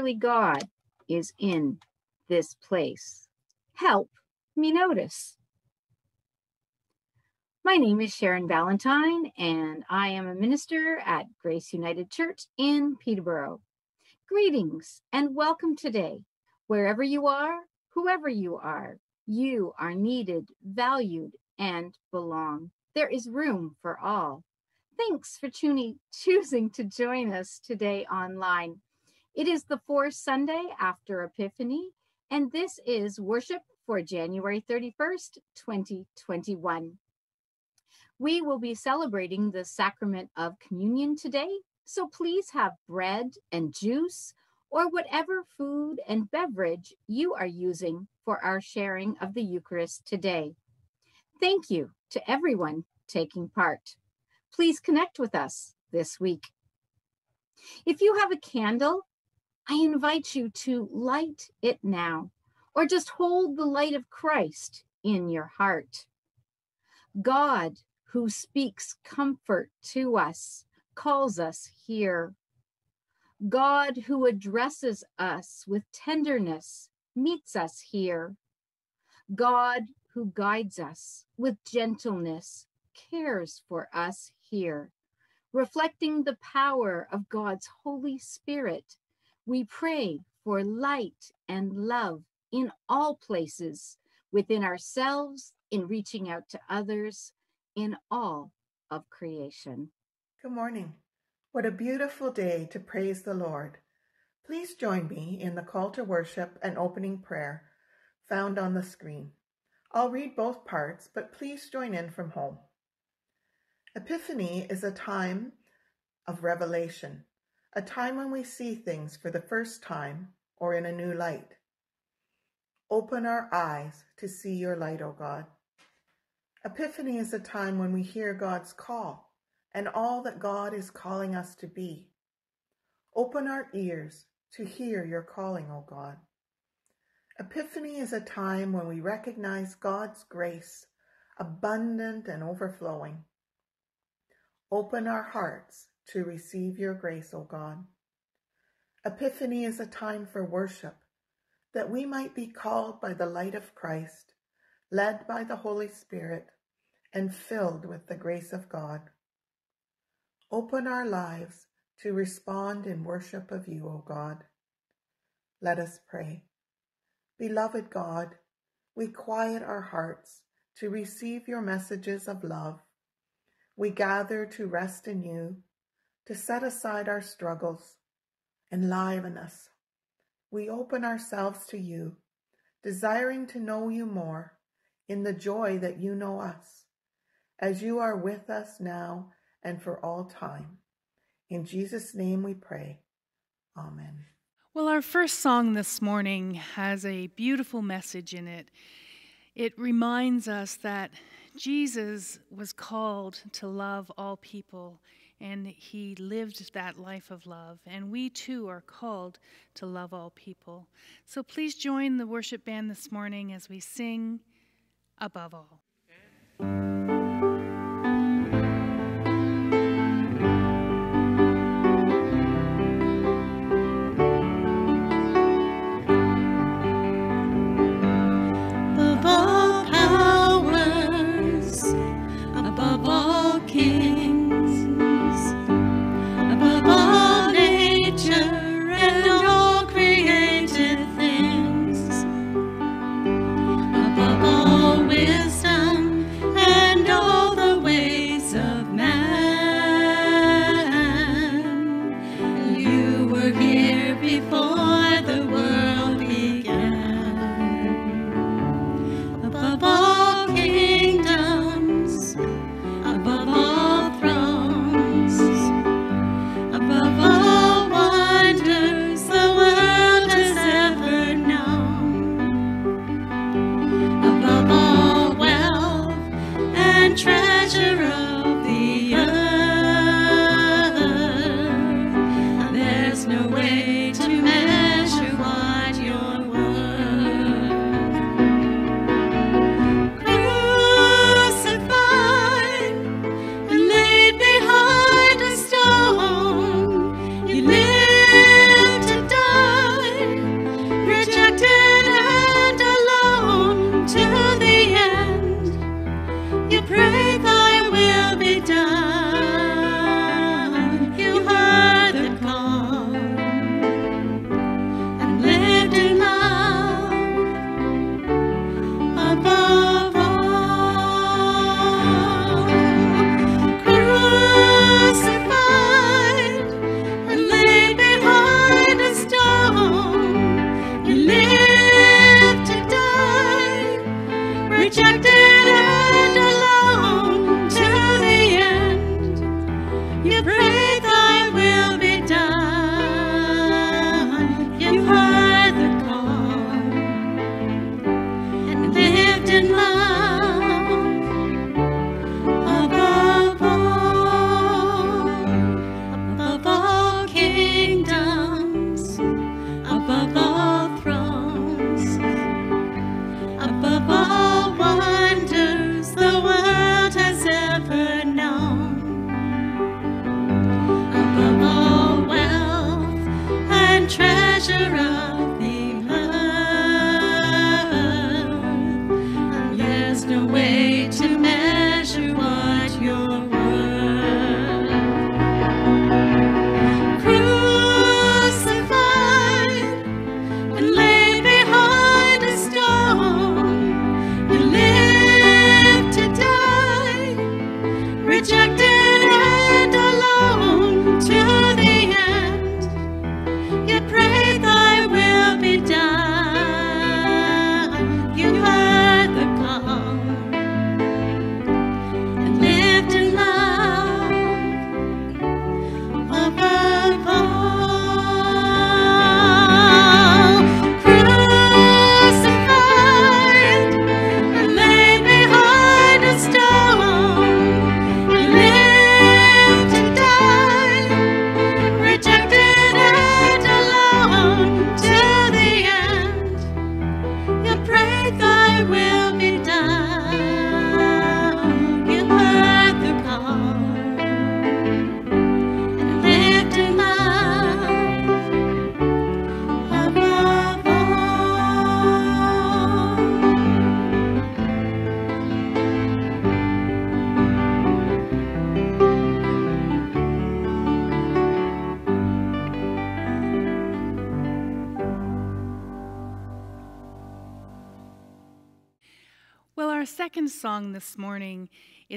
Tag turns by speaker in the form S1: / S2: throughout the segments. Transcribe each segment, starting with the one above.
S1: God is in this place. Help me notice. My name is Sharon Valentine, and I am a minister at Grace United Church in Peterborough. Greetings and welcome today. Wherever you are, whoever you are, you are needed, valued, and belong. There is room for all. Thanks for choosing to join us today online. It is the fourth Sunday after Epiphany, and this is worship for January 31st, 2021. We will be celebrating the sacrament of communion today, so please have bread and juice or whatever food and beverage you are using for our sharing of the Eucharist today. Thank you to everyone taking part. Please connect with us this week. If you have a candle, I invite you to light it now or just hold the light of Christ in your heart. God, who speaks comfort to us, calls us here. God, who addresses us with tenderness, meets us here. God, who guides us with gentleness, cares for us here. Reflecting the power of God's Holy Spirit, we pray for light and love in all places, within ourselves, in reaching out to others, in all of creation.
S2: Good morning. What a beautiful day to praise the Lord. Please join me in the call to worship and opening prayer found on the screen. I'll read both parts, but please join in from home. Epiphany is a time of revelation, a time when we see things for the first time or in a new light. Open our eyes to see your light, O God. Epiphany is a time when we hear God's call and all that God is calling us to be. Open our ears to hear your calling, O God. Epiphany is a time when we recognize God's grace, abundant and overflowing. Open our hearts to receive your grace, O God. Epiphany is a time for worship, that we might be called by the light of Christ, led by the Holy Spirit, and filled with the grace of God. Open our lives to respond in worship of you, O God. Let us pray. Beloved God, we quiet our hearts to receive your messages of love. We gather to rest in you, to set aside our struggles. Enliven us. We open ourselves to you, desiring to know you more in the joy that you know us, as you are with us now and for all time. In Jesus' name we pray. Amen.
S3: Well, our first song this morning has a beautiful message in it. It reminds us that Jesus was called to love all people, and he lived that life of love. And we too are called to love all people. So please join the worship band this morning as we sing above all.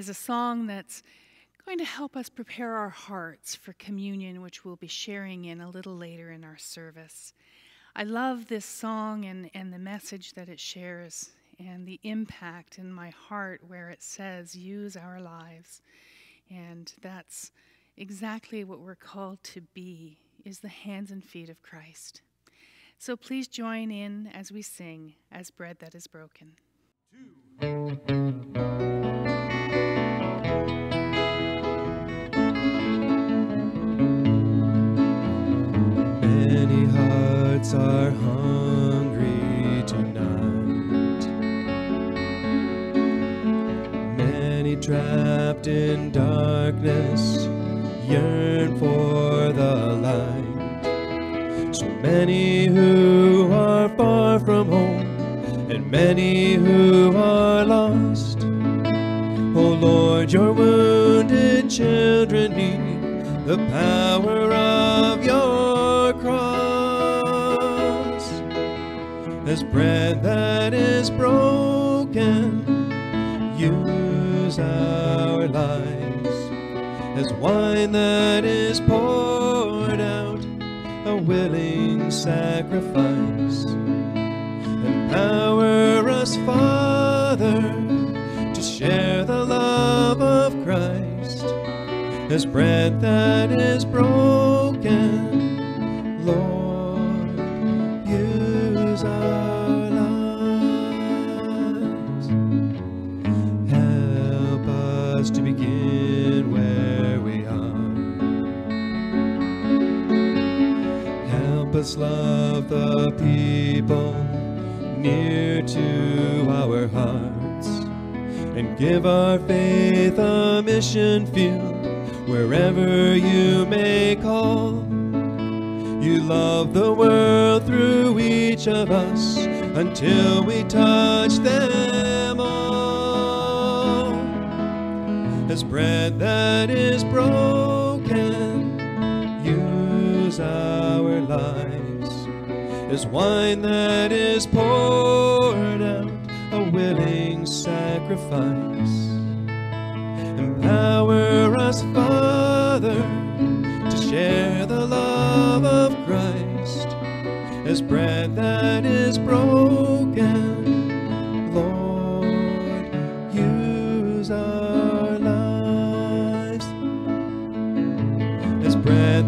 S3: Is a song that's going to help us prepare our hearts for communion, which we'll be sharing in a little later in our service. I love this song and, and the message that it shares and the impact in my heart where it says, use our lives. And that's exactly what we're called to be, is the hands and feet of Christ. So please join in as we sing, As Bread That Is Broken.
S4: Many many who are lost. Oh Lord, your wounded children need the power as bread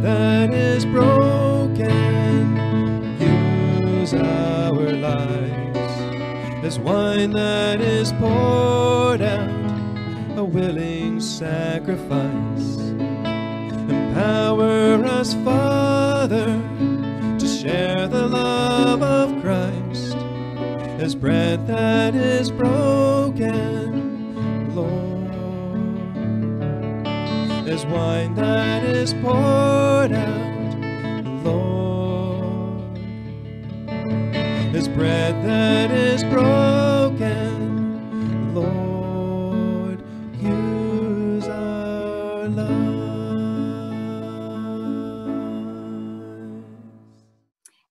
S4: that is broken. Use our lives as wine that is poured out, a willing sacrifice. Empower us, Father, to share the love of Christ. As bread that is broken, wine that is poured out Lord, as bread that is broken, Lord, use our lives.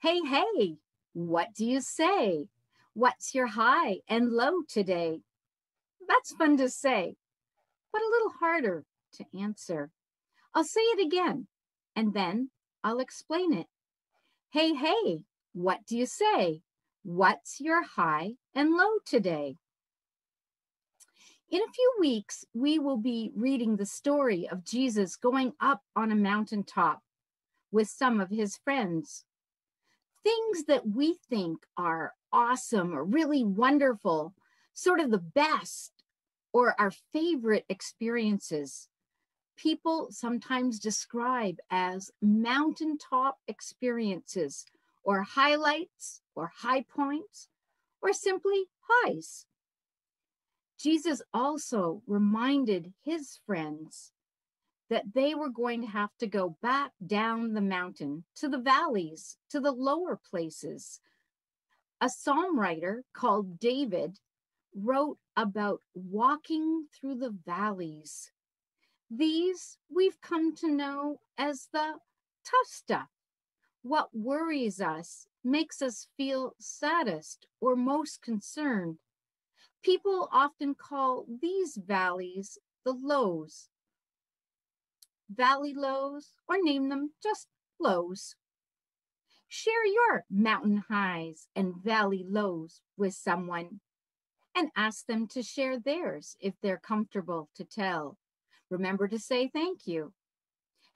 S1: Hey, hey, what do you say? What's your high and low today? That's fun to say, but a little harder to answer. I'll say it again, and then I'll explain it. Hey, hey, what do you say? What's your high and low today? In a few weeks, we will be reading the story of Jesus going up on a mountaintop with some of his friends. Things that we think are awesome or really wonderful, sort of the best or our favorite experiences, people sometimes describe as mountaintop experiences or highlights or high points or simply highs. Jesus also reminded his friends that they were going to have to go back down the mountain to the valleys, to the lower places. A psalm writer called David wrote about walking through the valleys. These we've come to know as the tough stuff. What worries us makes us feel saddest or most concerned. People often call these valleys the lows. Valley lows, or name them just lows. Share your mountain highs and valley lows with someone and ask them to share theirs if they're comfortable to tell. Remember to say thank you.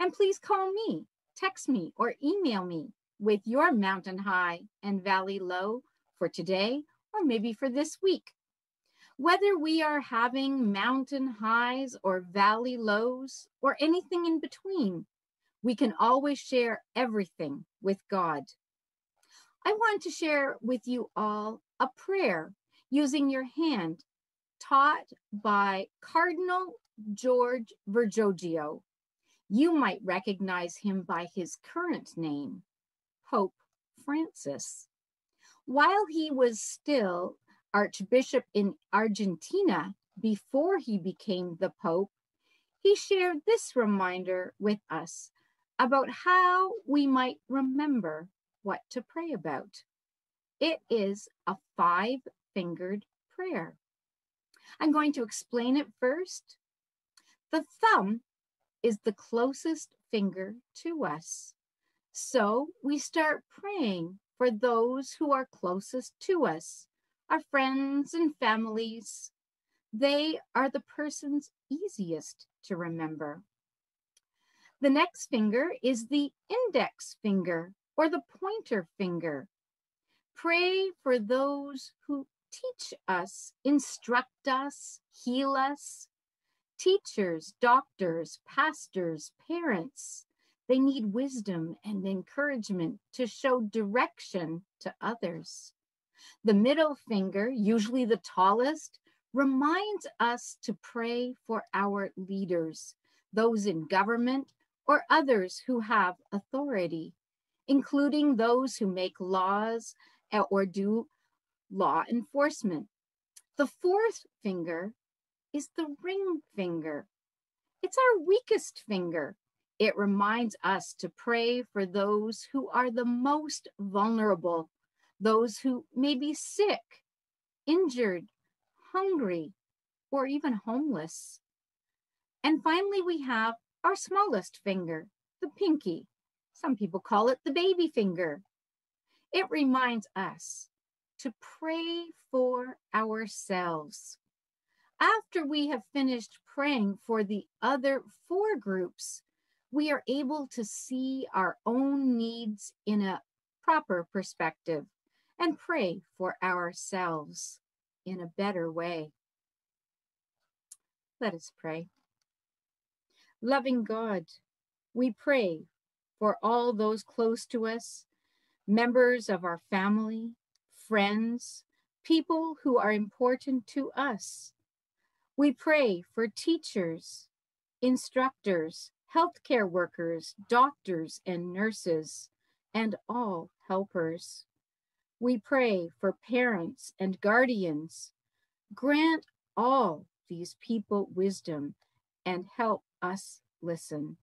S1: And please call me, text me, or email me with your mountain high and valley low for today or maybe for this week. Whether we are having mountain highs or valley lows or anything in between, we can always share everything with God. I want to share with you all a prayer using your hand taught by Cardinal George Bergoglio. You might recognize him by his current name, Pope Francis. While he was still archbishop in Argentina before he became the Pope, he shared this reminder with us about how we might remember what to pray about. It is a five fingered prayer. I'm going to explain it first. The thumb is the closest finger to us. So we start praying for those who are closest to us our friends and families. They are the persons easiest to remember. The next finger is the index finger or the pointer finger. Pray for those who teach us, instruct us, heal us. Teachers, doctors, pastors, parents, they need wisdom and encouragement to show direction to others. The middle finger, usually the tallest, reminds us to pray for our leaders, those in government or others who have authority, including those who make laws or do law enforcement. The fourth finger is the ring finger. It's our weakest finger. It reminds us to pray for those who are the most vulnerable those who may be sick, injured, hungry, or even homeless. And finally, we have our smallest finger, the pinky. Some people call it the baby finger. It reminds us to pray for ourselves. After we have finished praying for the other four groups, we are able to see our own needs in a proper perspective and pray for ourselves in a better way. Let us pray. Loving God, we pray for all those close to us, members of our family, friends, people who are important to us. We pray for teachers, instructors, healthcare workers, doctors, and nurses, and all helpers. We pray for parents and guardians. Grant all these people wisdom and help us listen.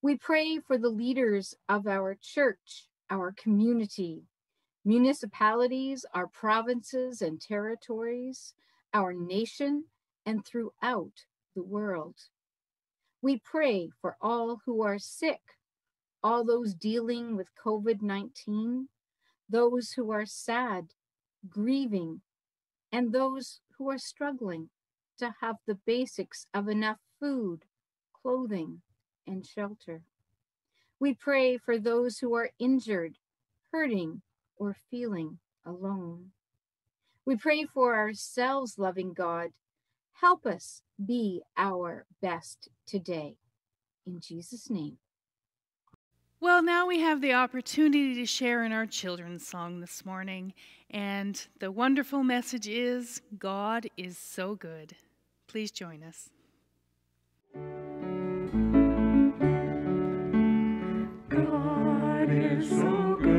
S1: We pray for the leaders of our church, our community, municipalities, our provinces and territories, our nation, and throughout the world. We pray for all who are sick all those dealing with COVID 19, those who are sad, grieving, and those who are struggling to have the basics of enough food, clothing, and shelter. We pray for those who are injured, hurting, or feeling alone. We pray for ourselves, loving God. Help us be our best today. In Jesus' name.
S3: Well, now we have the opportunity to share in our children's song this morning. And the wonderful message is God is so good. Please join us.
S5: God is so good.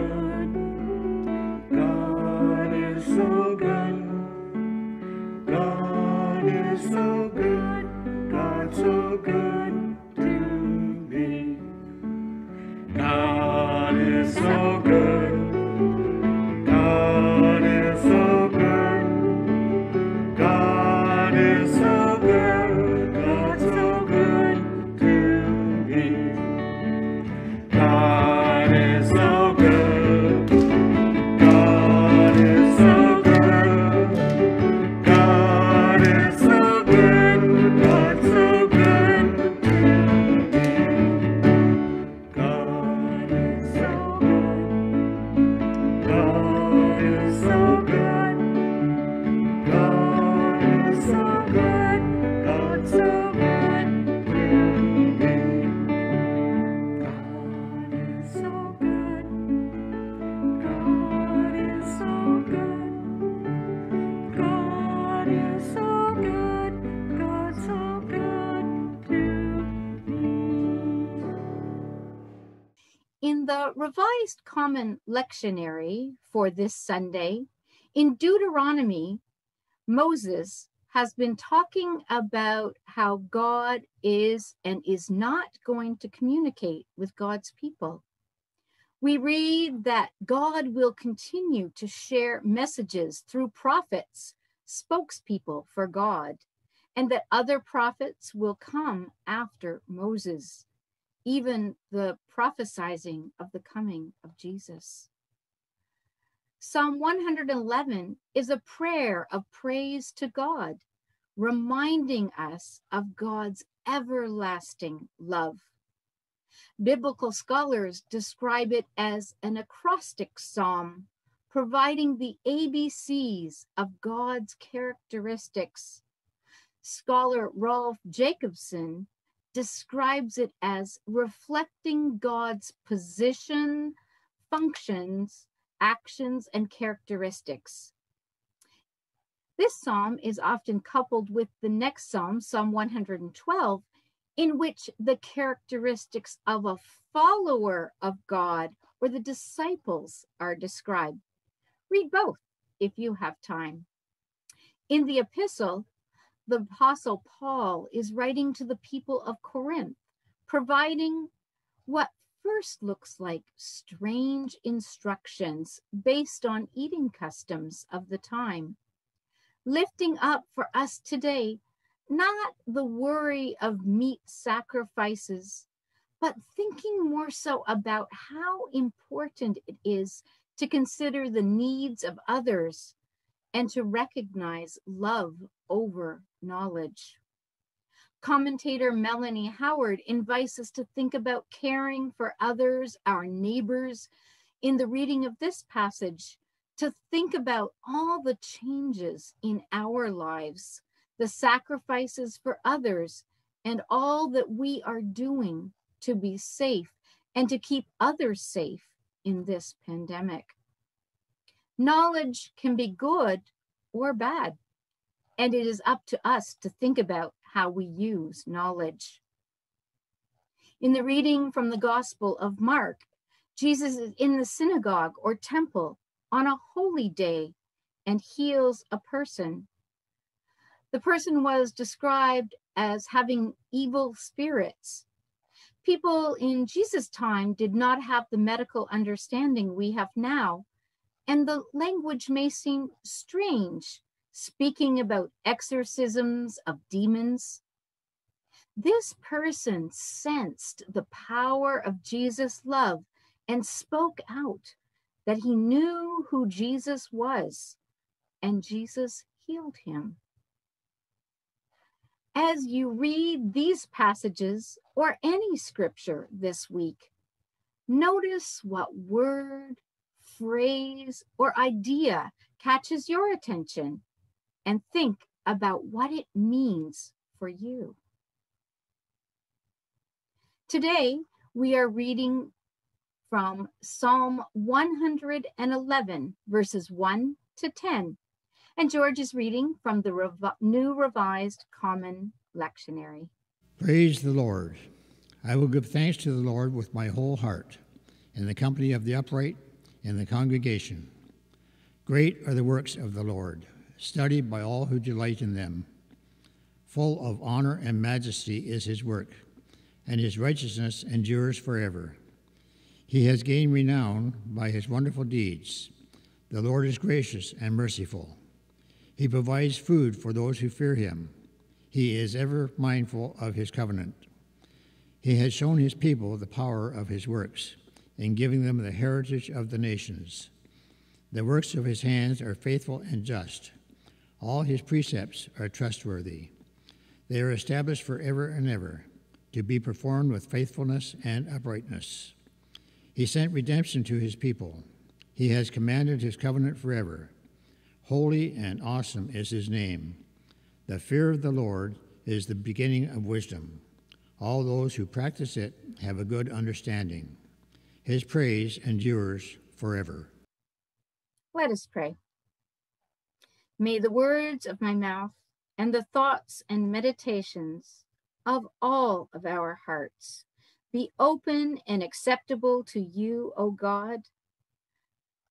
S1: Common Lectionary for this Sunday, in Deuteronomy, Moses has been talking about how God is and is not going to communicate with God's people. We read that God will continue to share messages through prophets, spokespeople for God, and that other prophets will come after Moses even the prophesizing of the coming of Jesus. Psalm 111 is a prayer of praise to God, reminding us of God's everlasting love. Biblical scholars describe it as an acrostic psalm, providing the ABCs of God's characteristics. Scholar Rolf Jacobson describes it as reflecting God's position, functions, actions, and characteristics. This psalm is often coupled with the next psalm, Psalm 112, in which the characteristics of a follower of God or the disciples are described. Read both if you have time. In the epistle, the Apostle Paul is writing to the people of Corinth, providing what first looks like strange instructions based on eating customs of the time, lifting up for us today not the worry of meat sacrifices, but thinking more so about how important it is to consider the needs of others and to recognize love over knowledge. Commentator Melanie Howard invites us to think about caring for others, our neighbors, in the reading of this passage, to think about all the changes in our lives, the sacrifices for others, and all that we are doing to be safe and to keep others safe in this pandemic. Knowledge can be good or bad, and it is up to us to think about how we use knowledge. In the reading from the Gospel of Mark, Jesus is in the synagogue or temple on a holy day and heals a person. The person was described as having evil spirits. People in Jesus' time did not have the medical understanding we have now, and the language may seem strange, speaking about exorcisms of demons. This person sensed the power of Jesus' love and spoke out that he knew who Jesus was, and Jesus healed him. As you read these passages or any scripture this week, notice what word, phrase, or idea catches your attention and think about what it means for you. Today, we are reading from Psalm 111, verses 1 to 10. And George is reading from the New Revised Common Lectionary.
S6: Praise the Lord. I will give thanks to the Lord with my whole heart, in the company of the upright, in the congregation. Great are the works of the Lord, studied by all who delight in them. Full of honor and majesty is his work, and his righteousness endures forever. He has gained renown by his wonderful deeds. The Lord is gracious and merciful. He provides food for those who fear him. He is ever mindful of his covenant. He has shown his people the power of his works in giving them the heritage of the nations. The works of his hands are faithful and just. All his precepts are trustworthy. They are established forever and ever, to be performed with faithfulness and uprightness. He sent redemption to his people. He has commanded his covenant forever. Holy and awesome is his name. The fear of the Lord is the beginning of wisdom. All those who practice it have a good understanding. His praise endures forever.
S1: Let us pray. May the words of my mouth and the thoughts and meditations of all of our hearts be open and acceptable to you, O God.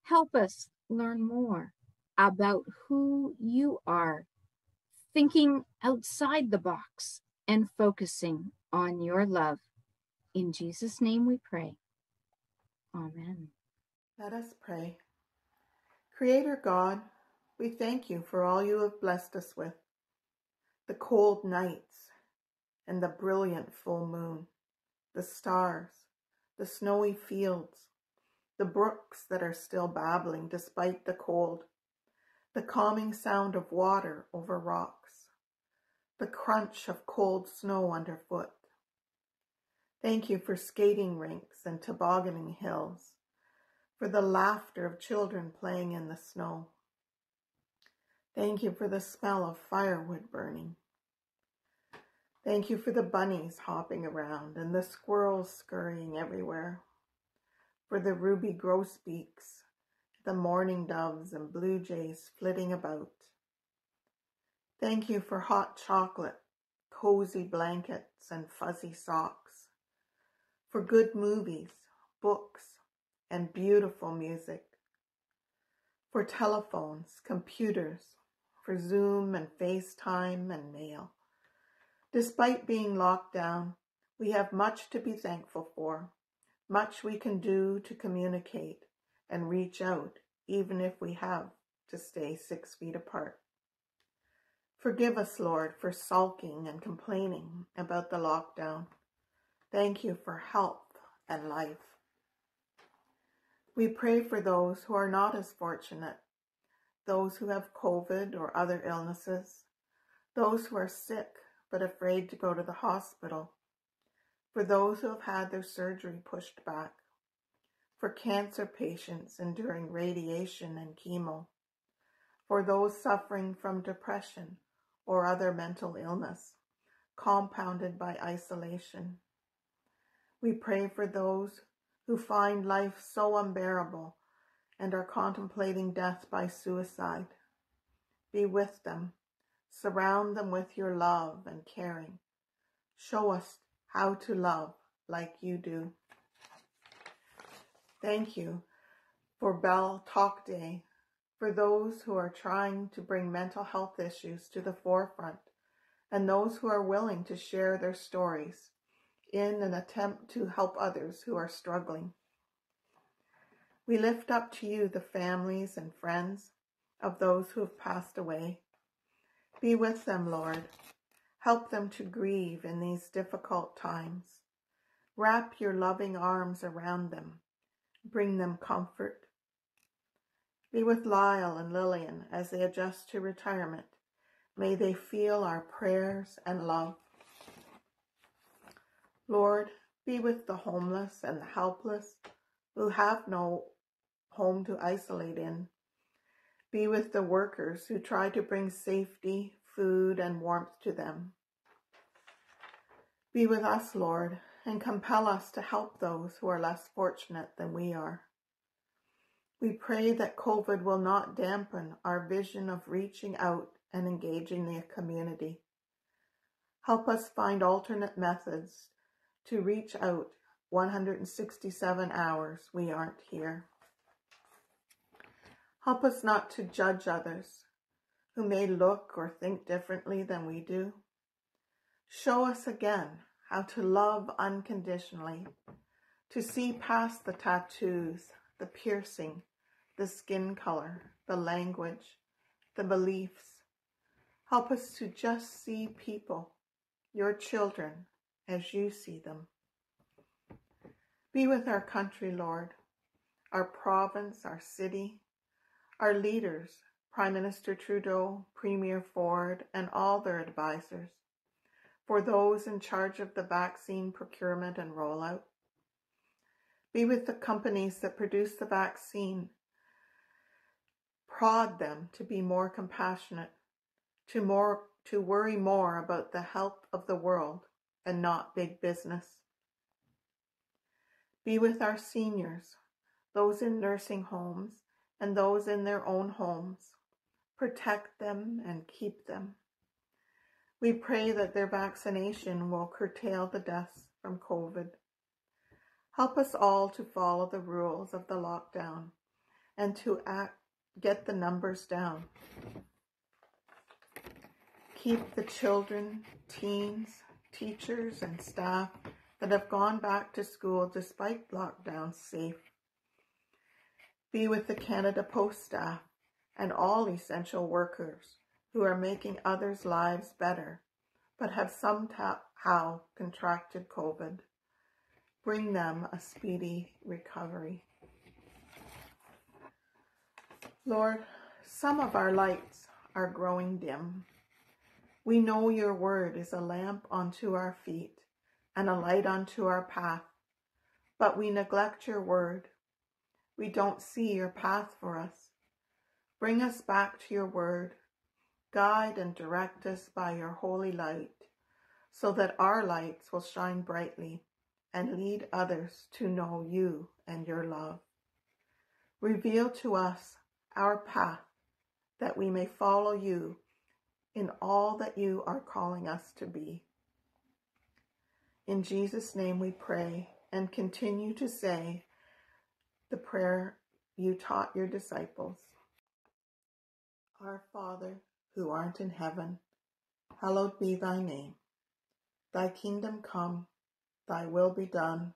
S1: Help us learn more about who you are, thinking outside the box and focusing on your love. In Jesus' name we pray. Amen.
S2: Let us pray. Creator God, we thank you for all you have blessed us with the cold nights and the brilliant full moon, the stars, the snowy fields, the brooks that are still babbling despite the cold, the calming sound of water over rocks, the crunch of cold snow underfoot. Thank you for skating rinks and tobogganing hills, for the laughter of children playing in the snow. Thank you for the smell of firewood burning. Thank you for the bunnies hopping around and the squirrels scurrying everywhere, for the ruby grosbeaks, the mourning doves and blue jays flitting about. Thank you for hot chocolate, cozy blankets, and fuzzy socks, for good movies, books, and beautiful music, for telephones, computers, for Zoom and FaceTime and mail. Despite being locked down, we have much to be thankful for, much we can do to communicate and reach out, even if we have to stay six feet apart. Forgive us, Lord, for sulking and complaining about the lockdown. Thank you for health and life. We pray for those who are not as fortunate, those who have COVID or other illnesses, those who are sick but afraid to go to the hospital, for those who have had their surgery pushed back, for cancer patients enduring radiation and chemo, for those suffering from depression or other mental illness compounded by isolation. We pray for those who find life so unbearable and are contemplating death by suicide. Be with them. Surround them with your love and caring. Show us how to love like you do. Thank you for Bell Talk Day, for those who are trying to bring mental health issues to the forefront and those who are willing to share their stories in an attempt to help others who are struggling. We lift up to you the families and friends of those who have passed away. Be with them, Lord. Help them to grieve in these difficult times. Wrap your loving arms around them. Bring them comfort. Be with Lyle and Lillian as they adjust to retirement. May they feel our prayers and love. Lord, be with the homeless and the helpless who have no home to isolate in. Be with the workers who try to bring safety, food, and warmth to them. Be with us, Lord, and compel us to help those who are less fortunate than we are. We pray that COVID will not dampen our vision of reaching out and engaging the community. Help us find alternate methods to reach out 167 hours we aren't here. Help us not to judge others who may look or think differently than we do. Show us again how to love unconditionally, to see past the tattoos, the piercing, the skin color, the language, the beliefs. Help us to just see people, your children, as you see them. Be with our country, Lord, our province, our city, our leaders, Prime Minister Trudeau, Premier Ford, and all their advisors, for those in charge of the vaccine procurement and rollout. Be with the companies that produce the vaccine. Prod them to be more compassionate, to more to worry more about the health of the world and not big business. Be with our seniors, those in nursing homes, and those in their own homes. Protect them and keep them. We pray that their vaccination will curtail the deaths from COVID. Help us all to follow the rules of the lockdown and to act, get the numbers down. Keep the children, teens, teachers, and staff that have gone back to school despite lockdown safe. Be with the Canada Post staff and all essential workers who are making others' lives better but have somehow contracted COVID. Bring them a speedy recovery. Lord, some of our lights are growing dim. We know your word is a lamp unto our feet and a light unto our path, but we neglect your word we don't see your path for us. Bring us back to your word. Guide and direct us by your holy light, so that our lights will shine brightly and lead others to know you and your love. Reveal to us our path that we may follow you in all that you are calling us to be. In Jesus' name we pray and continue to say, the prayer you taught your disciples. Our Father, who art in heaven, hallowed be thy name. Thy kingdom come, thy will be done,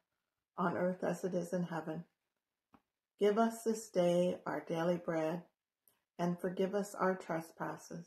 S2: on earth as it is in heaven. Give us this day our daily bread, and forgive us our trespasses,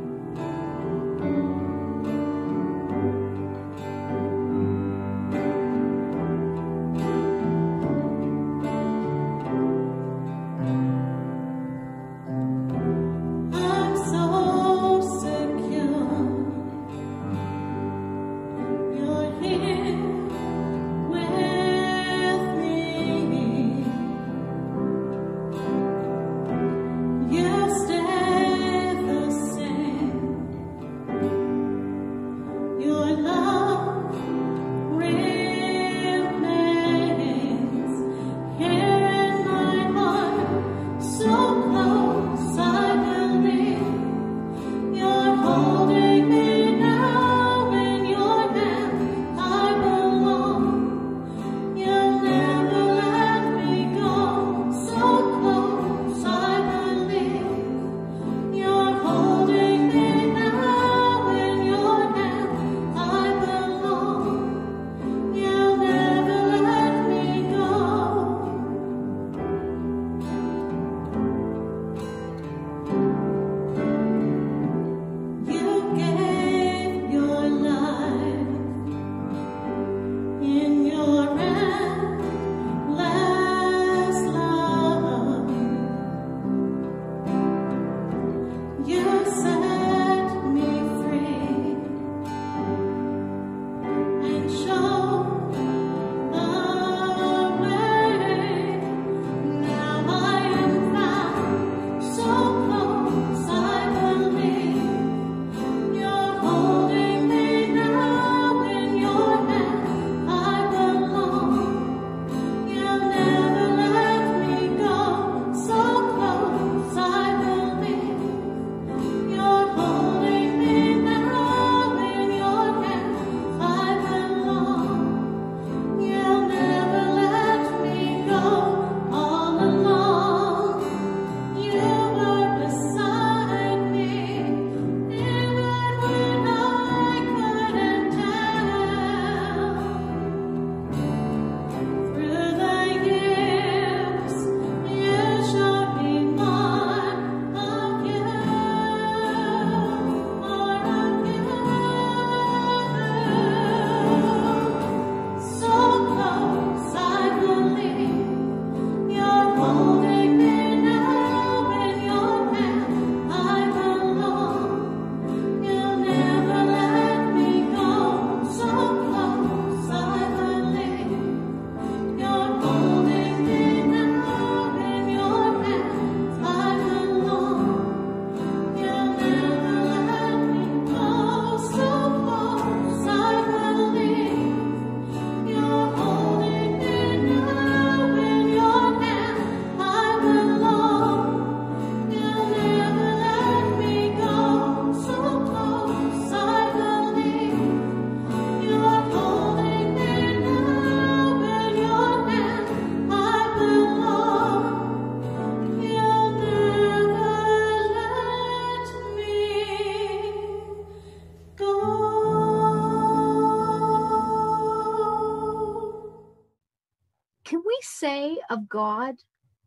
S1: God,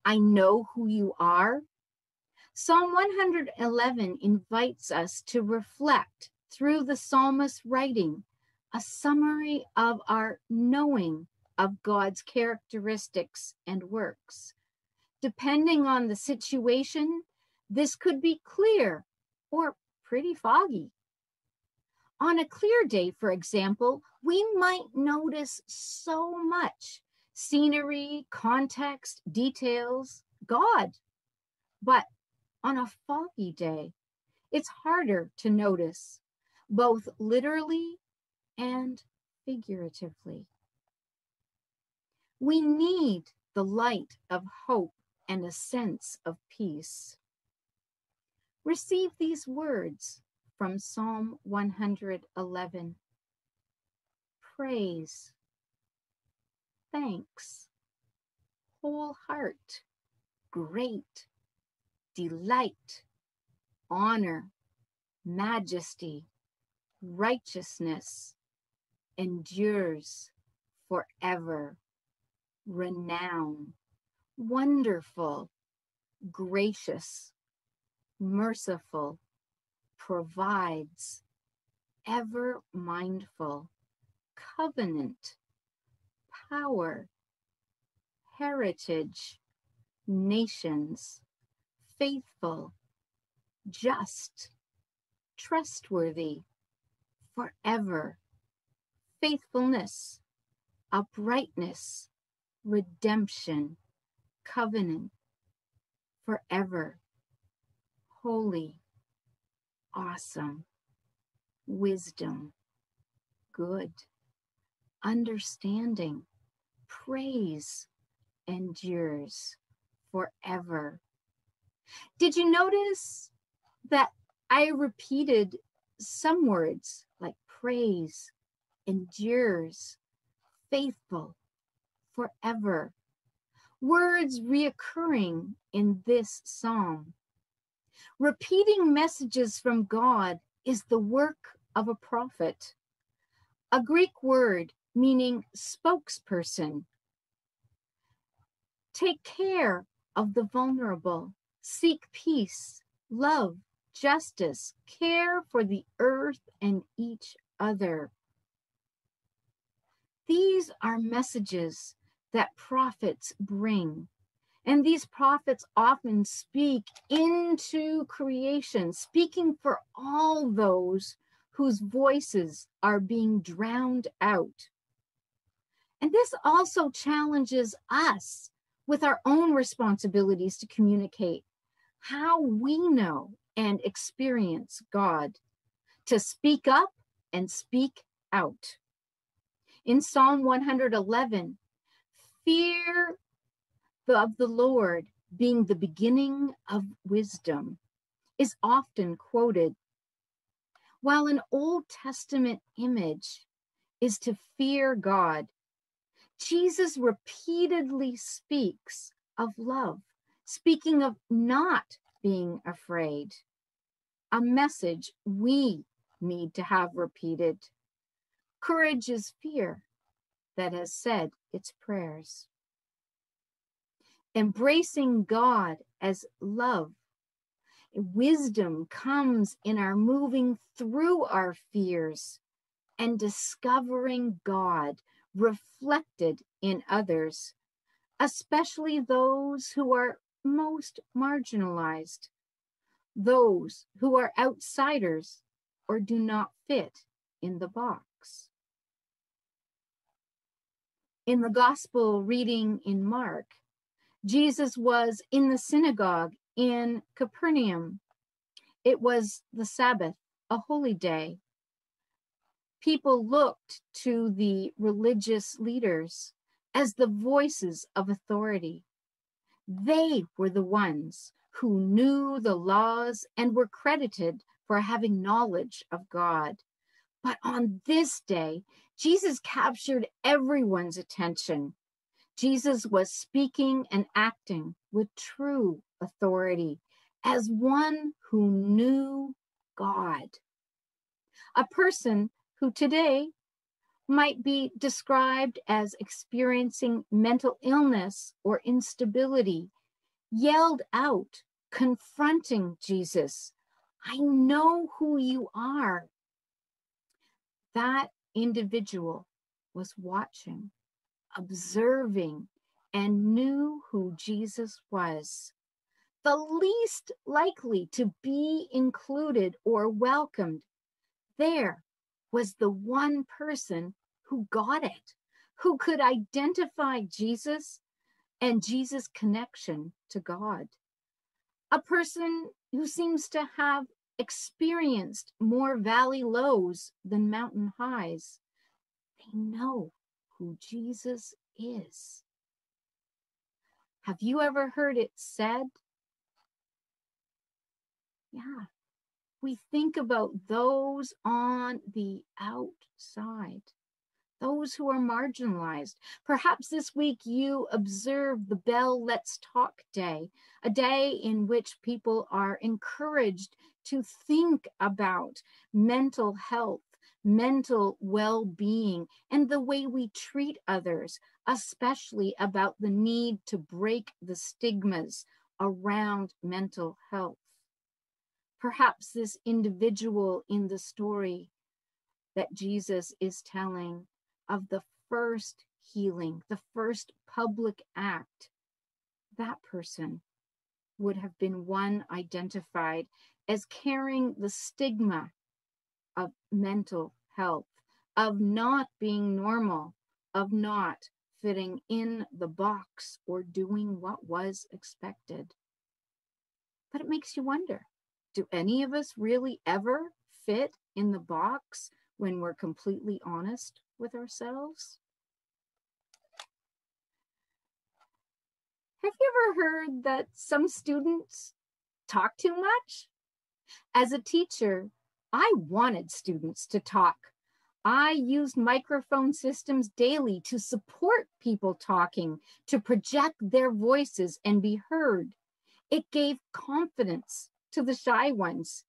S1: I know who you are? Psalm 111 invites us to reflect through the psalmist's writing a summary of our knowing of God's characteristics and works. Depending on the situation, this could be clear or pretty foggy. On a clear day, for example, we might notice so much scenery, context, details, God. But on a foggy day, it's harder to notice, both literally and figuratively. We need the light of hope and a sense of peace. Receive these words from Psalm 111 Praise, thanks, whole heart, great, delight, honor, majesty, righteousness. Endures forever, renown, wonderful, gracious, merciful, provides, ever mindful, covenant, power, heritage, nations, faithful, just, trustworthy, forever, faithfulness, uprightness, redemption, covenant, forever, holy, awesome, wisdom, good, understanding, praise endures forever. Did you notice that I repeated some words like praise, endures, faithful, forever? Words reoccurring in this psalm. Repeating messages from God is the work of a prophet, a Greek word meaning spokesperson. Take care of the vulnerable, seek peace, love, justice, care for the earth and each other. These are messages that prophets bring. And these prophets often speak into creation, speaking for all those whose voices are being drowned out. And this also challenges us with our own responsibilities to communicate how we know and experience God, to speak up and speak out. In Psalm 111, fear of the Lord being the beginning of wisdom is often quoted. While an Old Testament image is to fear God, Jesus repeatedly speaks of love, speaking of not being afraid, a message we need to have repeated. Courage is fear that has said its prayers. Embracing God as love. Wisdom comes in our moving through our fears and discovering God reflected in others, especially those who are most marginalized, those who are outsiders or do not fit in the box. In the gospel reading in Mark, Jesus was in the synagogue in Capernaum. It was the Sabbath, a holy day. People looked to the religious leaders as the voices of authority. They were the ones who knew the laws and were credited for having knowledge of God. But on this day, Jesus captured everyone's attention. Jesus was speaking and acting with true authority as one who knew God. A person who today might be described as experiencing mental illness or instability, yelled out, confronting Jesus, I know who you are. That individual was watching, observing, and knew who Jesus was. The least likely to be included or welcomed. There was the one person who got it, who could identify Jesus and Jesus' connection to God. A person who seems to have experienced more valley lows than mountain highs. They know who Jesus is. Have you ever heard it said? Yeah, we think about those on the outside, those who are marginalized. Perhaps this week you observe the Bell Let's Talk Day, a day in which people are encouraged to think about mental health, mental well being, and the way we treat others, especially about the need to break the stigmas around mental health. Perhaps this individual in the story that Jesus is telling of the first healing, the first public act, that person would have been one identified as carrying the stigma of mental health, of not being normal, of not fitting in the box or doing what was expected. But it makes you wonder do any of us really ever fit in the box when we're completely honest with ourselves? Have you ever heard that some students talk too much? As a teacher, I wanted students to talk. I used microphone systems daily to support people talking, to project their voices and be heard. It gave confidence to the shy ones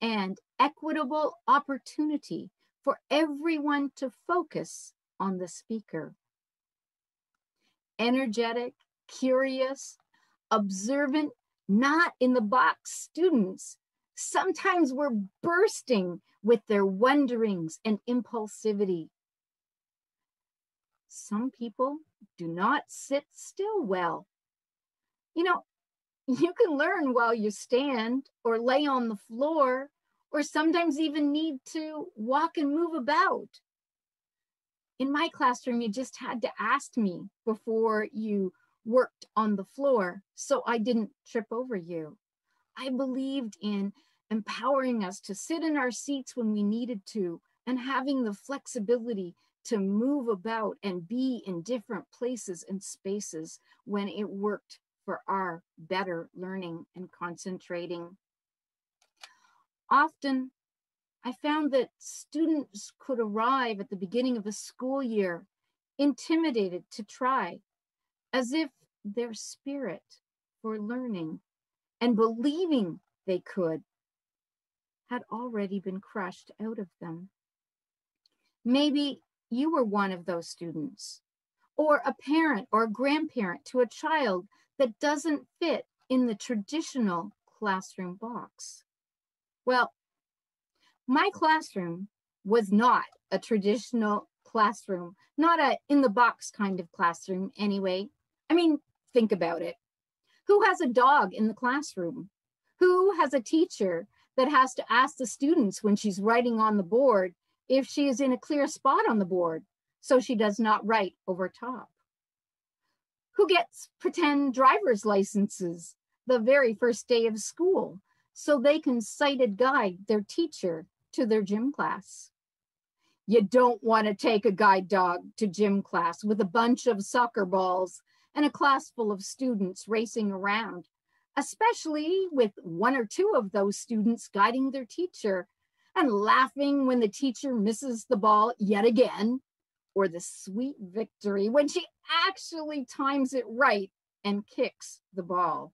S1: and equitable opportunity for everyone to focus on the speaker. Energetic, curious, observant, not in the box students sometimes were bursting with their wonderings and impulsivity. Some people do not sit still well. You know, you can learn while you stand or lay on the floor, or sometimes even need to walk and move about. In my classroom, you just had to ask me before you worked on the floor so I didn't trip over you. I believed in empowering us to sit in our seats when we needed to and having the flexibility to move about and be in different places and spaces when it worked for our better learning and concentrating. Often, I found that students could arrive at the beginning of a school year intimidated to try, as if their spirit for learning and believing they could had already been crushed out of them. Maybe you were one of those students, or a parent or a grandparent to a child that doesn't fit in the traditional classroom box. Well, my classroom was not a traditional classroom, not a in the box kind of classroom anyway. I mean, think about it. Who has a dog in the classroom? Who has a teacher that has to ask the students when she's writing on the board if she is in a clear spot on the board so she does not write over top? Who gets pretend driver's licenses the very first day of school so they can sighted guide their teacher to their gym class. You don't want to take a guide dog to gym class with a bunch of soccer balls and a class full of students racing around, especially with one or two of those students guiding their teacher and laughing when the teacher misses the ball yet again or the sweet victory when she actually times it right and kicks the ball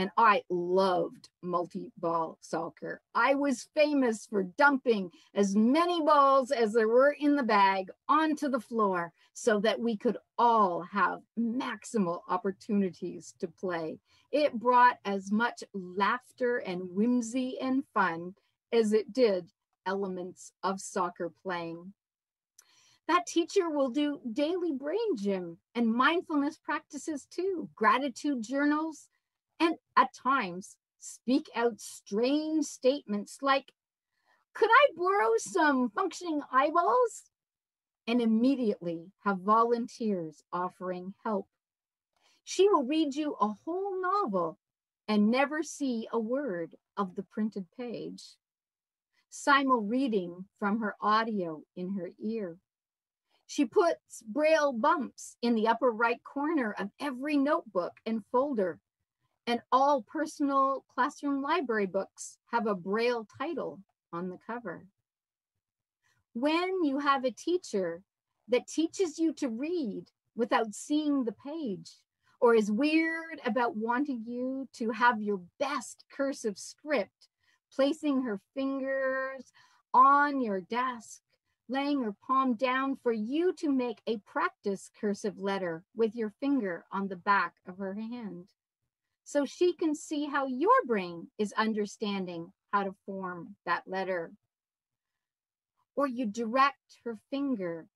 S1: and I loved multi ball soccer. I was famous for dumping as many balls as there were in the bag onto the floor so that we could all have maximal opportunities to play. It brought as much laughter and whimsy and fun as it did elements of soccer playing. That teacher will do daily brain gym and mindfulness practices too, gratitude journals, and at times speak out strange statements like, Could I borrow some functioning eyeballs? And immediately have volunteers offering help. She will read you a whole novel and never see a word of the printed page. Simul reading from her audio in her ear. She puts braille bumps in the upper right corner of every notebook and folder and all personal classroom library books have a braille title on the cover. When you have a teacher that teaches you to read without seeing the page, or is weird about wanting you to have your best cursive script, placing her fingers on your desk, laying her palm down for you to make a practice cursive letter with your finger on the back of her hand so she can see how your brain is understanding how to form that letter. Or you direct her finger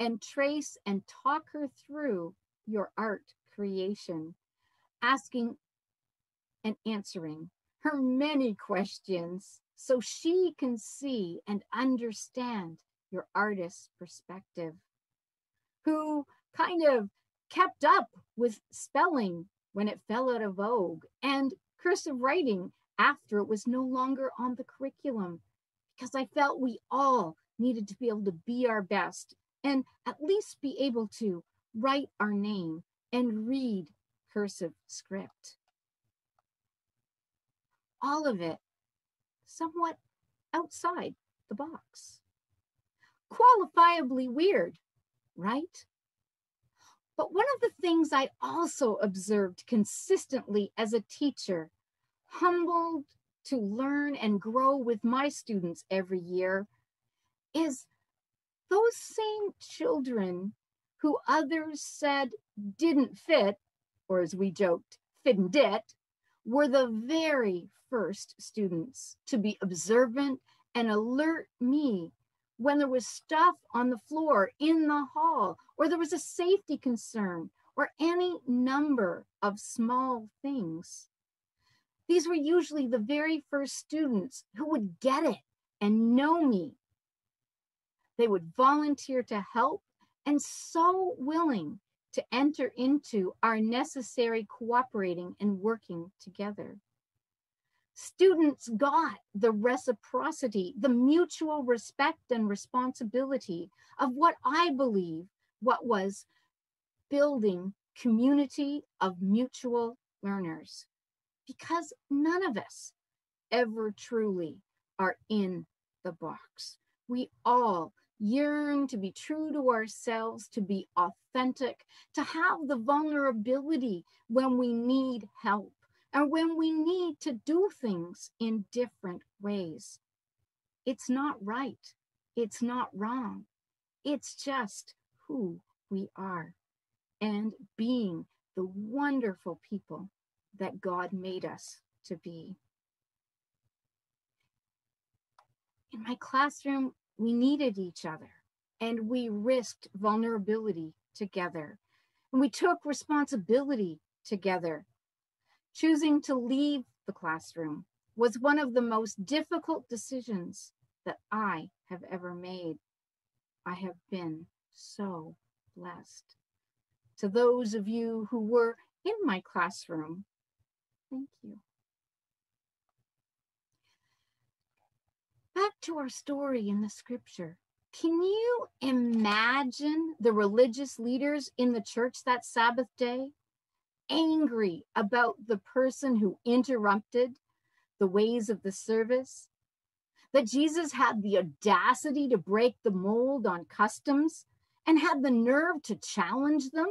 S1: and trace and talk her through your art creation, asking and answering her many questions so she can see and understand your artist's perspective. Who kind of kept up with spelling when it fell out of vogue and cursive writing after it was no longer on the curriculum because I felt we all needed to be able to be our best and at least be able to write our name and read cursive script. All of it somewhat outside the box. Qualifiably weird, right? But one of the things I also observed consistently as a teacher, humbled to learn and grow with my students every year, is those same children who others said didn't fit, or as we joked, fit and dit, were the very first students to be observant and alert me when there was stuff on the floor in the hall, or there was a safety concern, or any number of small things. These were usually the very first students who would get it and know me. They would volunteer to help and so willing to enter into our necessary cooperating and working together students got the reciprocity, the mutual respect and responsibility of what I believe what was building community of mutual learners because none of us ever truly are in the box. We all yearn to be true to ourselves, to be authentic, to have the vulnerability when we need help and when we need to do things in different ways. It's not right. It's not wrong. It's just who we are and being the wonderful people that God made us to be. In my classroom, we needed each other and we risked vulnerability together. And we took responsibility together Choosing to leave the classroom was one of the most difficult decisions that I have ever made. I have been so blessed. To those of you who were in my classroom, thank you. Back to our story in the scripture. Can you imagine the religious leaders in the church that Sabbath day? Angry about the person who interrupted the ways of the service, that Jesus had the audacity to break the mold on customs and had the nerve to challenge them.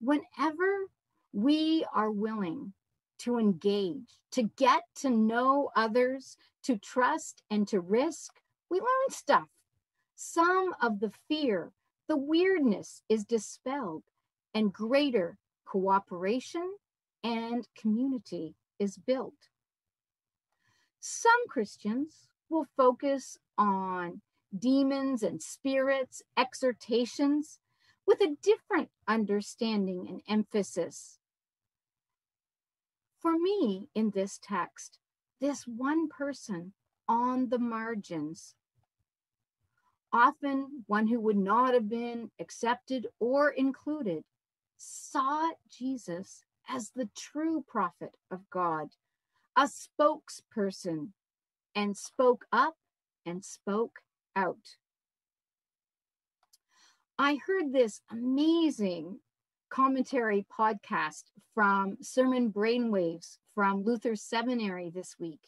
S1: Whenever we are willing to engage, to get to know others, to trust and to risk, we learn stuff. Some of the fear, the weirdness is dispelled, and greater cooperation and community is built. Some Christians will focus on demons and spirits, exhortations, with a different understanding and emphasis. For me, in this text, this one person on the margins, often one who would not have been accepted or included, saw Jesus as the true prophet of God, a spokesperson, and spoke up and spoke out. I heard this amazing commentary podcast from Sermon Brainwaves from Luther Seminary this week.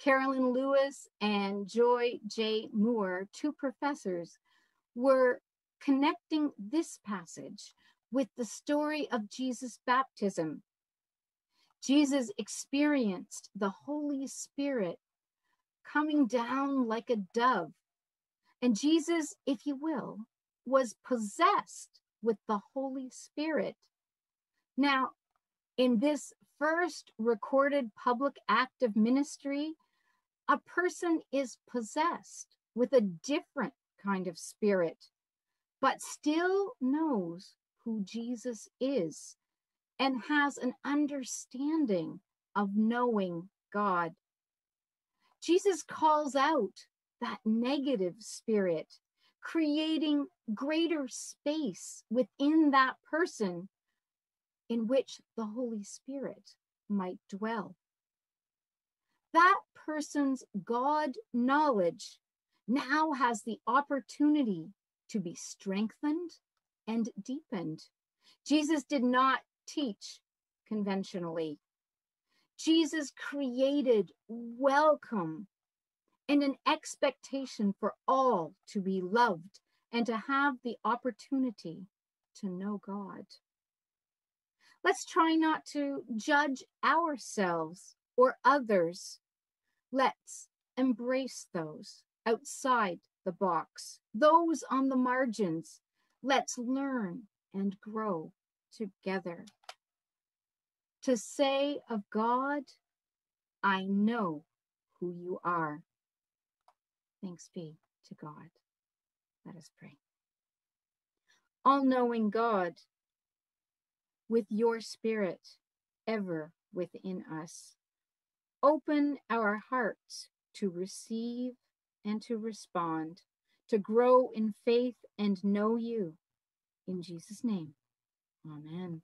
S1: Karoline Lewis and Joy J. Moore, two professors, were connecting this passage with the story of Jesus' baptism. Jesus experienced the Holy Spirit coming down like a dove. And Jesus, if you will, was possessed with the Holy Spirit. Now, in this first recorded public act of ministry, a person is possessed with a different kind of spirit, but still knows who Jesus is and has an understanding of knowing God. Jesus calls out that negative spirit, creating greater space within that person in which the Holy Spirit might dwell. That person's God knowledge now has the opportunity to be strengthened and deepened. Jesus did not teach conventionally. Jesus created welcome and an expectation for all to be loved and to have the opportunity to know God. Let's try not to judge ourselves or others. Let's embrace those outside the box, those on the margins. Let's learn and grow together. To say of God, I know who you are. Thanks be to God. Let us pray. All knowing God, with your spirit ever within us, open our hearts to receive and to respond, to grow in faith and know you. In Jesus' name, amen.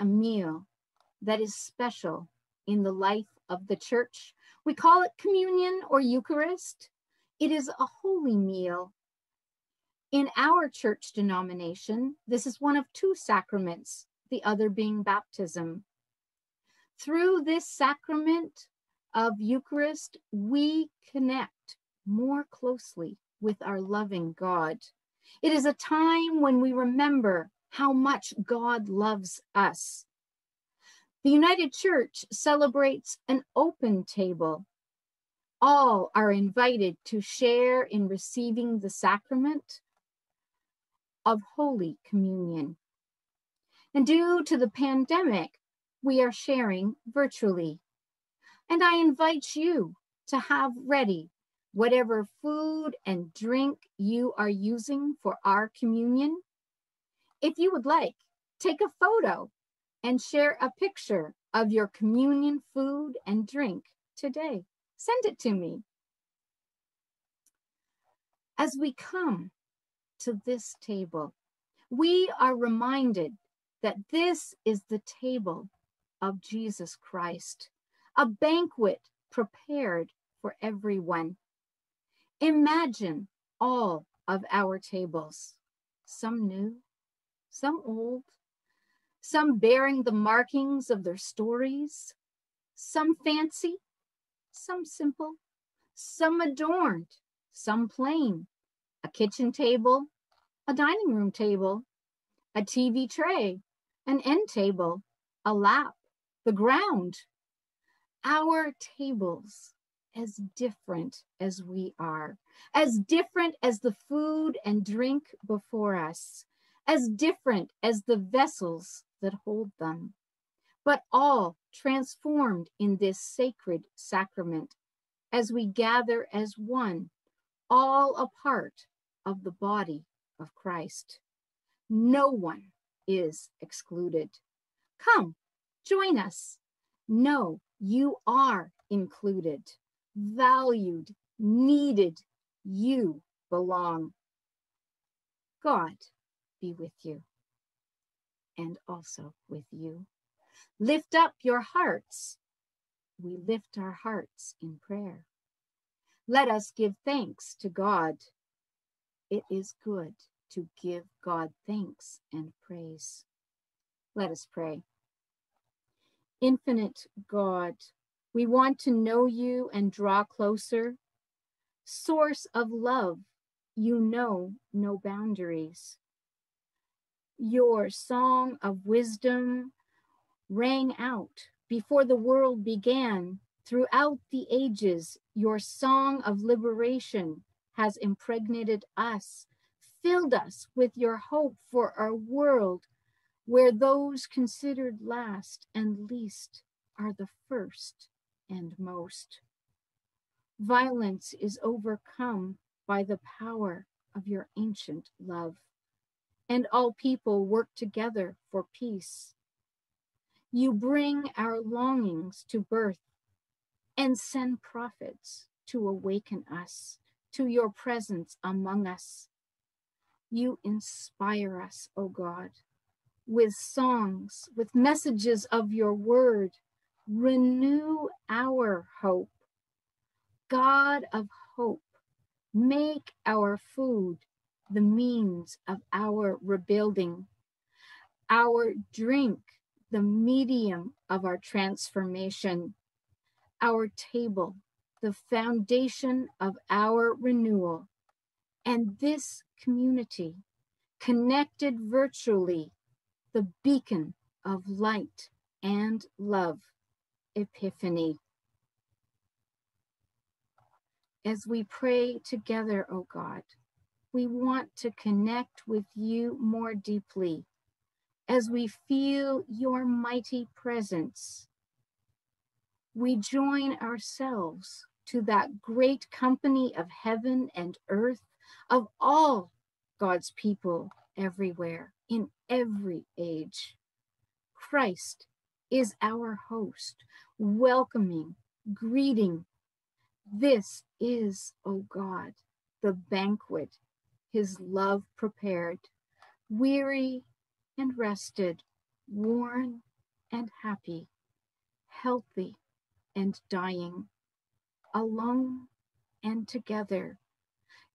S1: A meal that is special in the life of the church. We call it communion or Eucharist. It is a holy meal. In our church denomination, this is one of two sacraments, the other being baptism. Through this sacrament of Eucharist, we connect more closely with our loving God. It is a time when we remember how much God loves us. The United Church celebrates an open table. All are invited to share in receiving the sacrament of Holy Communion. And due to the pandemic, we are sharing virtually. And I invite you to have ready whatever food and drink you are using for our communion. If you would like, take a photo and share a picture of your communion food and drink today. Send it to me. As we come to this table, we are reminded that this is the table of Jesus Christ, a banquet prepared for everyone. Imagine all of our tables, some new, some old, some bearing the markings of their stories, some fancy, some simple, some adorned, some plain, a kitchen table, a dining room table, a TV tray, an end table, a lap, the ground. Our tables, as different as we are, as different as the food and drink before us, as different as the vessels that hold them, but all transformed in this sacred sacrament as we gather as one, all a part of the body of Christ. No one is excluded. Come, join us. No, you are included, valued, needed. You belong. God be with you and also with you. Lift up your hearts. We lift our hearts in prayer. Let us give thanks to God. It is good to give God thanks and praise. Let us pray. Infinite God, we want to know you and draw closer. Source of love, you know no boundaries. Your song of wisdom rang out before the world began. Throughout the ages, your song of liberation has impregnated us, filled us with your hope for our world where those considered last and least are the first and most. Violence is overcome by the power of your ancient love, and all people work together for peace. You bring our longings to birth and send prophets to awaken us to your presence among us. You inspire us, O God, with songs, with messages of your word. Renew our hope. God of hope, make our food the means of our rebuilding, our drink the medium of our transformation, our table the foundation of our renewal, and this community connected virtually the beacon of light and love, Epiphany. As we pray together, O God, we want to connect with you more deeply as we feel your mighty presence. We join ourselves to that great company of heaven and earth, of all God's people everywhere, in every age. Christ is our host, welcoming, greeting. This is, O God, the banquet his love prepared. Weary and rested, worn and happy, healthy and dying, alone and together.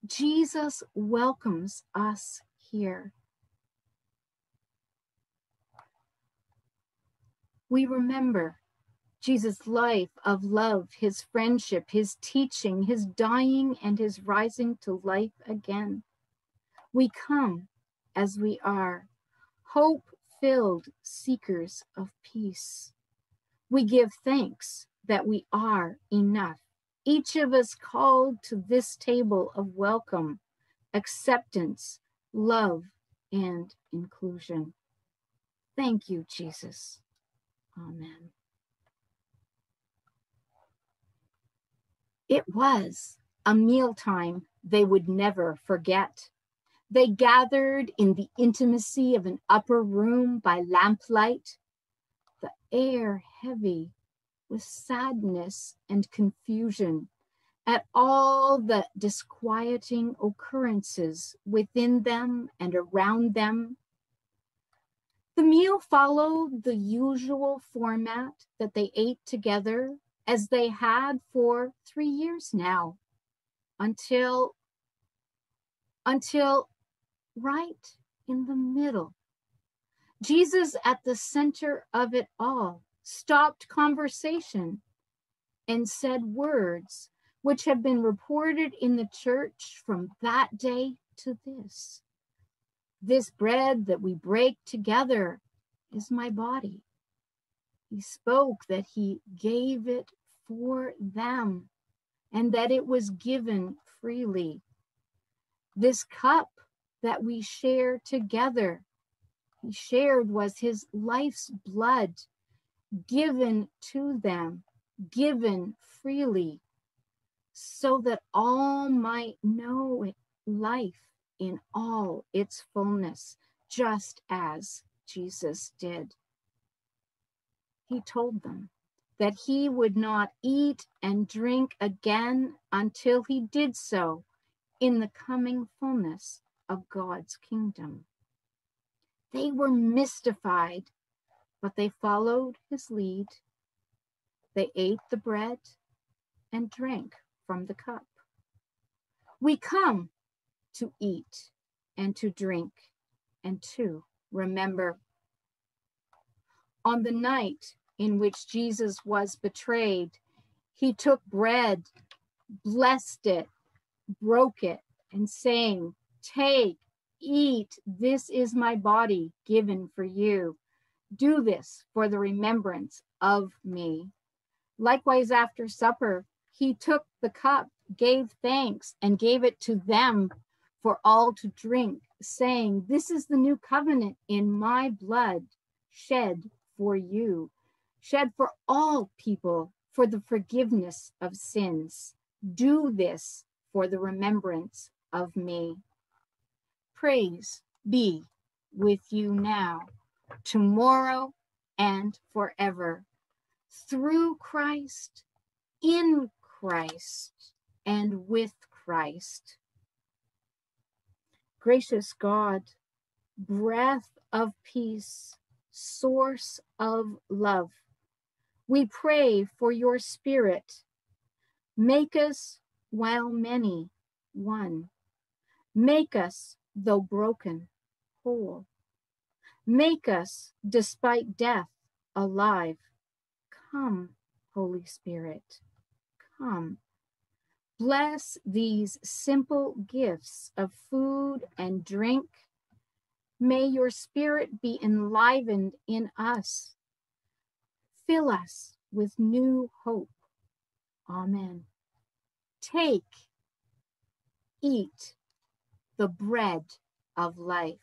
S1: Jesus welcomes us here. We remember Jesus' life of love, his friendship, his teaching, his dying, and his rising to life again. We come as we are, hope filled seekers of peace. We give thanks that we are enough, each of us called to this table of welcome, acceptance, love, and inclusion. Thank you, Jesus. Amen. It was a mealtime they would never forget. They gathered in the intimacy of an upper room by lamplight, the air heavy with sadness and confusion at all the disquieting occurrences within them and around them. The meal followed the usual format that they ate together as they had for three years now until until right in the middle. Jesus at the center of it all stopped conversation and said words which have been reported in the church from that day to this. This bread that we break together is my body. He spoke that he gave it for them and that it was given freely. This cup that we share together, he shared was his life's blood given to them, given freely, so that all might know life in all its fullness, just as Jesus did. He told them that he would not eat and drink again until he did so in the coming fullness of God's kingdom. They were mystified, but they followed his lead. They ate the bread and drank from the cup. We come to eat and to drink and to remember on the night in which Jesus was betrayed, he took bread, blessed it, broke it, and saying, Take, eat, this is my body given for you. Do this for the remembrance of me. Likewise, after supper, he took the cup, gave thanks, and gave it to them for all to drink, saying, This is the new covenant in my blood shed for you, shed for all people for the forgiveness of sins. Do this for the remembrance of me. Praise be with you now, tomorrow, and forever. Through Christ, in Christ, and with Christ. Gracious God, breath of peace, source of love. We pray for your spirit. Make us, while many, one. Make us, though broken, whole. Make us, despite death, alive. Come, Holy Spirit, come. Bless these simple gifts of food and drink May your spirit be enlivened in us. Fill us with new hope. Amen. Take, eat the bread of life.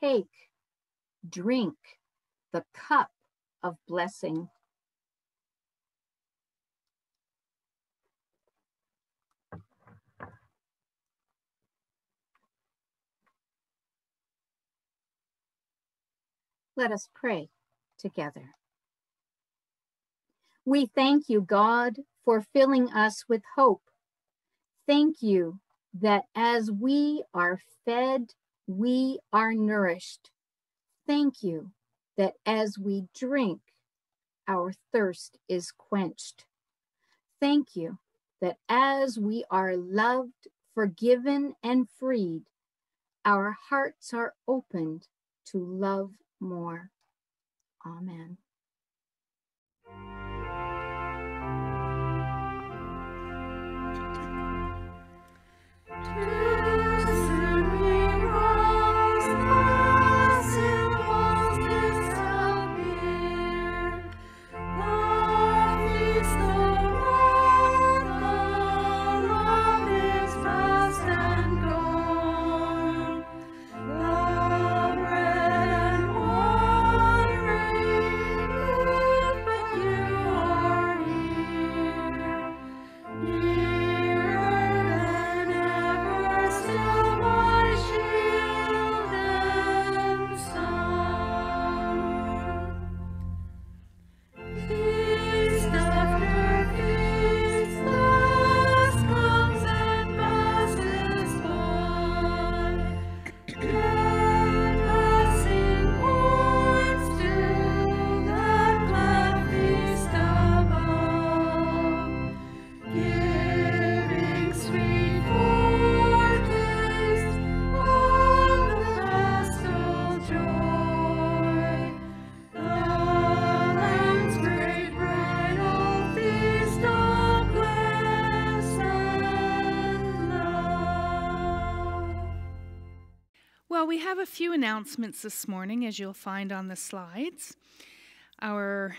S1: Take, drink the cup of blessing. Let us pray together. We thank you, God, for filling us with hope. Thank you that as we are fed, we are nourished. Thank you that as we drink, our thirst is quenched. Thank you that as we are loved, forgiven, and freed, our hearts are opened to love more. Amen.
S3: We have a few announcements this morning, as you'll find on the slides. Our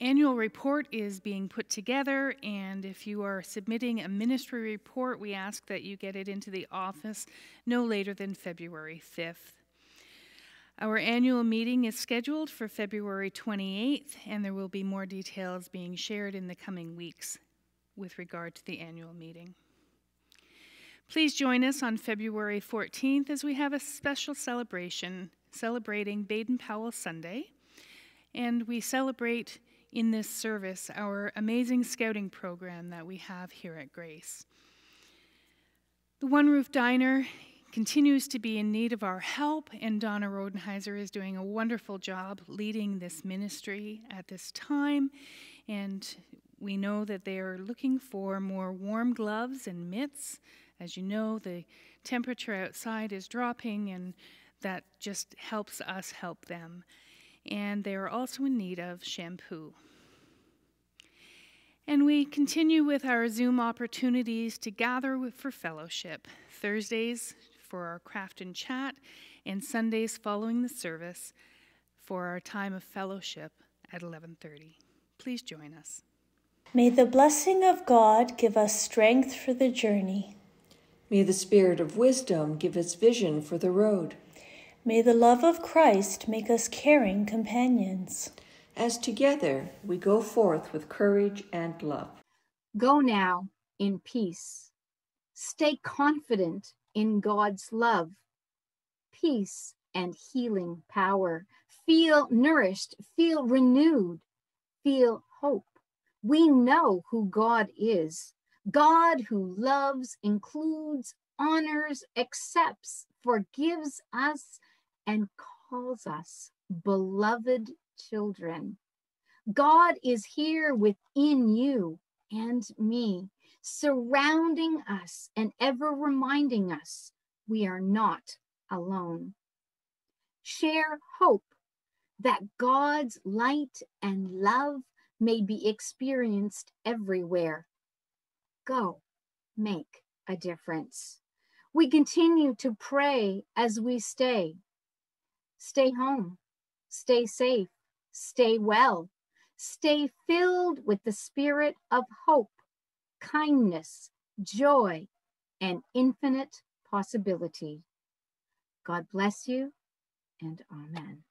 S3: annual report is being put together, and if you are submitting a ministry report, we ask that you get it into the office no later than February 5th. Our annual meeting is scheduled for February 28th, and there will be more details being shared in the coming weeks with regard to the annual meeting. Please join us on February 14th as we have a special celebration celebrating Baden Powell Sunday. And we celebrate in this service our amazing scouting program that we have here at Grace. The One Roof Diner continues to be in need of our help, and Donna Rodenheiser is doing a wonderful job leading this ministry at this time. And we know that they are looking for more warm gloves and mitts. As you know, the temperature outside is dropping, and that just helps us help them. And they are also in need of shampoo. And we continue with our Zoom opportunities to gather for fellowship. Thursdays for our craft and chat, and Sundays following the service for our time of fellowship at 11:30. Please join us.
S7: May the blessing of God give us strength for the journey.
S8: May the Spirit of wisdom give us vision for the road,
S7: May the love of Christ make us caring companions.
S8: as together we go forth with courage and love.
S1: Go now in peace. Stay confident in God's love, peace, and healing power. Feel nourished, feel renewed, feel hope. We know who God is God who loves, includes, honors, accepts, forgives us, and calls us beloved children. God is here within you and me, surrounding us and ever reminding us we are not alone. Share hope that God's light and love may be experienced everywhere. Go make a difference. We continue to pray as we stay. Stay home, stay safe, stay well, stay filled with the spirit of hope, kindness, joy, and infinite possibility. God bless you and
S9: amen.